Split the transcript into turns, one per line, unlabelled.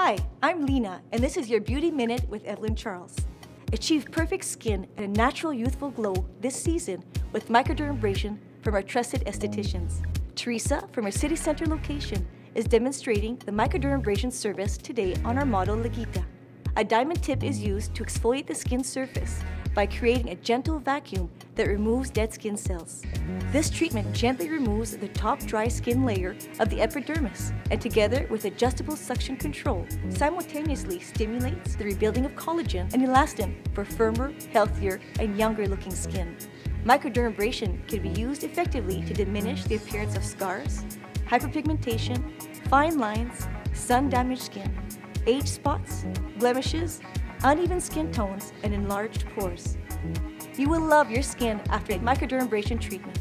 Hi, I'm Lena, and this is your Beauty Minute with Eveline Charles. Achieve perfect skin and a natural youthful glow this season with microdermabrasion from our trusted estheticians. Teresa from our city center location is demonstrating the microdermabrasion service today on our model Lagita. A diamond tip is used to exfoliate the skin surface by creating a gentle vacuum that removes dead skin cells. This treatment gently removes the top dry skin layer of the epidermis and together with adjustable suction control, simultaneously stimulates the rebuilding of collagen and elastin for firmer, healthier, and younger looking skin. Microdermabrasion can be used effectively to diminish the appearance of scars, hyperpigmentation, fine lines, sun-damaged skin, age spots, blemishes, uneven skin tones, and enlarged pores. You will love your skin after a microdermabrasion treatment.